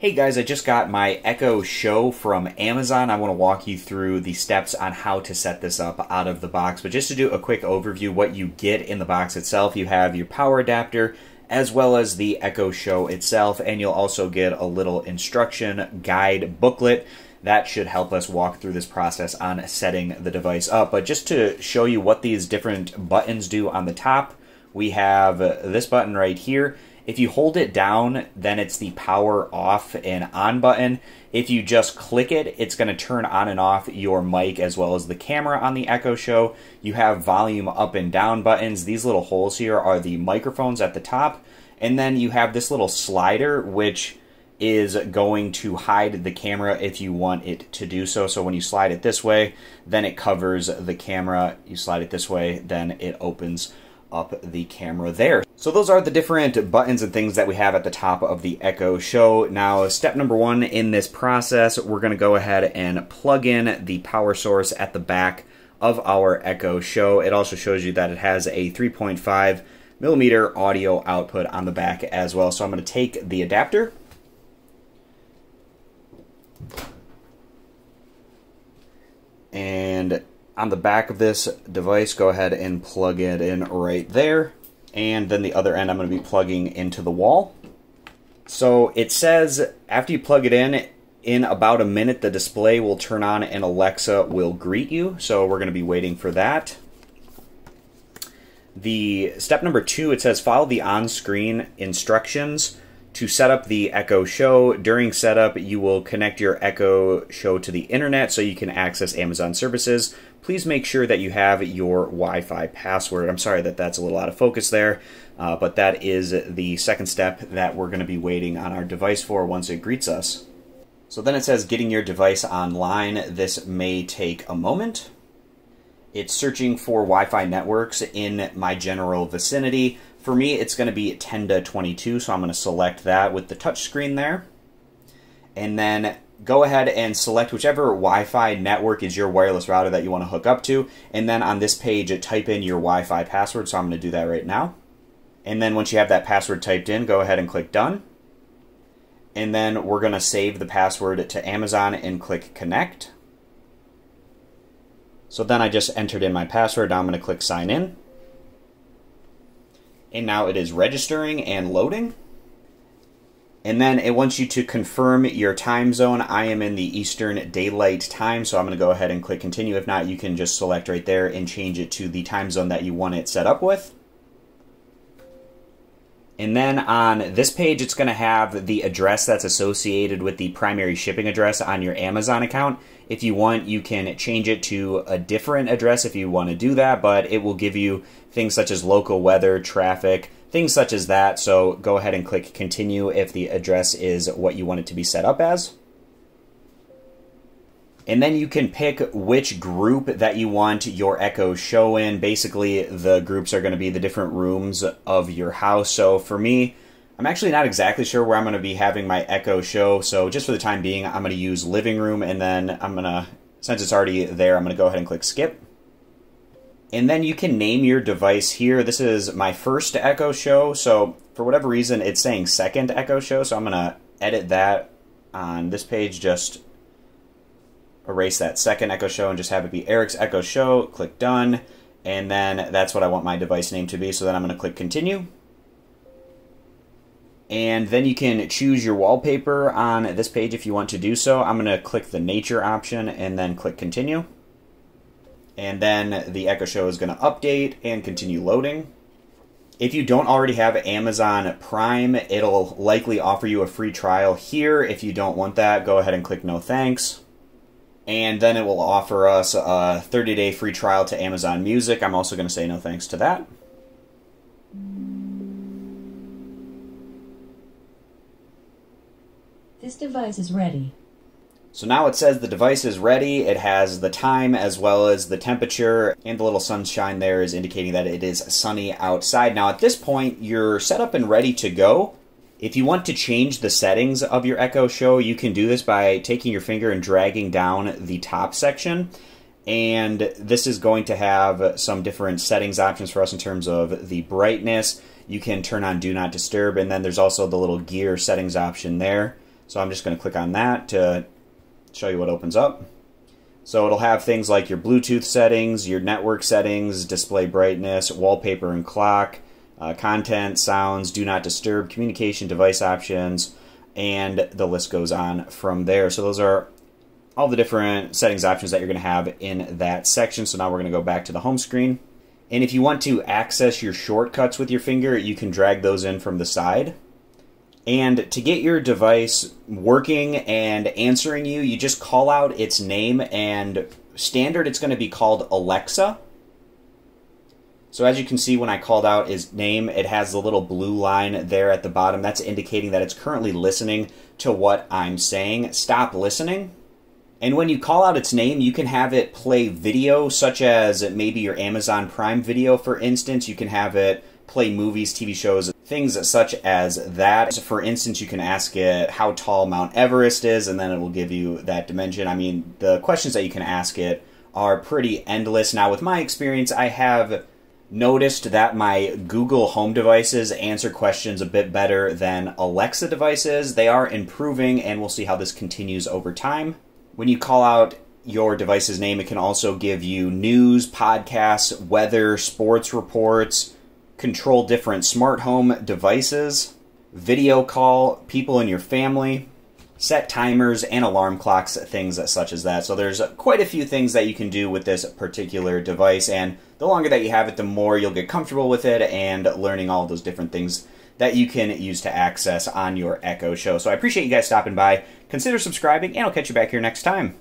Hey guys, I just got my Echo Show from Amazon. I want to walk you through the steps on how to set this up out of the box. But just to do a quick overview, what you get in the box itself, you have your power adapter as well as the Echo Show itself, and you'll also get a little instruction guide booklet that should help us walk through this process on setting the device up. But just to show you what these different buttons do on the top, we have this button right here if you hold it down, then it's the power off and on button. If you just click it, it's going to turn on and off your mic as well as the camera on the Echo Show. You have volume up and down buttons. These little holes here are the microphones at the top. And then you have this little slider, which is going to hide the camera if you want it to do so. So when you slide it this way, then it covers the camera. You slide it this way, then it opens up the camera there. So those are the different buttons and things that we have at the top of the Echo Show. Now, step number one in this process, we're going to go ahead and plug in the power source at the back of our Echo Show. It also shows you that it has a 3.5 millimeter audio output on the back as well. So I'm going to take the adapter and on the back of this device, go ahead and plug it in right there. And then the other end I'm going to be plugging into the wall. So it says after you plug it in, in about a minute the display will turn on and Alexa will greet you. So we're going to be waiting for that. The step number two, it says follow the on-screen instructions to set up the Echo Show. During setup, you will connect your Echo Show to the internet so you can access Amazon services. Please make sure that you have your Wi Fi password. I'm sorry that that's a little out of focus there, uh, but that is the second step that we're going to be waiting on our device for once it greets us. So then it says getting your device online. This may take a moment. It's searching for Wi Fi networks in my general vicinity. For me, it's going to be 10 to 22, so I'm going to select that with the touch screen there. And then go ahead and select whichever Wi-Fi network is your wireless router that you want to hook up to. And then on this page, type in your Wi-Fi password. So I'm going to do that right now. And then once you have that password typed in, go ahead and click Done. And then we're going to save the password to Amazon and click Connect. So then I just entered in my password. Now I'm going to click Sign In. And now it is registering and loading. And then it wants you to confirm your time zone. I am in the Eastern Daylight Time, so I'm going to go ahead and click continue. If not, you can just select right there and change it to the time zone that you want it set up with. And then on this page, it's going to have the address that's associated with the primary shipping address on your Amazon account. If you want, you can change it to a different address if you want to do that, but it will give you things such as local weather, traffic, things such as that. So go ahead and click continue if the address is what you want it to be set up as. And then you can pick which group that you want your Echo Show in. Basically, the groups are going to be the different rooms of your house. So for me, I'm actually not exactly sure where I'm going to be having my Echo Show. So just for the time being, I'm going to use living room. And then I'm going to, since it's already there, I'm going to go ahead and click skip. And then you can name your device here. This is my first Echo Show. So for whatever reason, it's saying second Echo Show. So I'm going to edit that on this page just erase that second Echo Show and just have it be Eric's Echo Show, click Done, and then that's what I want my device name to be. So then I'm going to click Continue. And then you can choose your wallpaper on this page if you want to do so. I'm going to click the Nature option and then click Continue. And then the Echo Show is going to update and continue loading. If you don't already have Amazon Prime, it'll likely offer you a free trial here. If you don't want that, go ahead and click No Thanks and then it will offer us a 30 day free trial to Amazon Music. I'm also going to say no thanks to that. This device is ready. So now it says the device is ready. It has the time as well as the temperature, and the little sunshine there is indicating that it is sunny outside. Now, at this point, you're set up and ready to go. If you want to change the settings of your Echo Show, you can do this by taking your finger and dragging down the top section. And this is going to have some different settings options for us in terms of the brightness. You can turn on Do Not Disturb, and then there's also the little gear settings option there. So I'm just going to click on that to show you what opens up. So it'll have things like your Bluetooth settings, your network settings, display brightness, wallpaper and clock, uh, content, sounds, do not disturb, communication device options, and the list goes on from there. So those are all the different settings options that you're going to have in that section. So now we're going to go back to the home screen. And if you want to access your shortcuts with your finger, you can drag those in from the side. And to get your device working and answering you, you just call out its name and standard it's going to be called Alexa. So as you can see when I called out its name, it has the little blue line there at the bottom. That's indicating that it's currently listening to what I'm saying. Stop listening. And when you call out its name, you can have it play video, such as maybe your Amazon Prime video, for instance. You can have it play movies, TV shows, things such as that. So for instance, you can ask it how tall Mount Everest is, and then it will give you that dimension. I mean, the questions that you can ask it are pretty endless. Now, with my experience, I have noticed that my Google Home devices answer questions a bit better than Alexa devices. They are improving, and we'll see how this continues over time. When you call out your device's name, it can also give you news, podcasts, weather, sports reports, control different smart home devices, video call people in your family, set timers and alarm clocks, things such as that. So there's quite a few things that you can do with this particular device, and the longer that you have it, the more you'll get comfortable with it and learning all those different things that you can use to access on your Echo Show. So I appreciate you guys stopping by. Consider subscribing, and I'll catch you back here next time.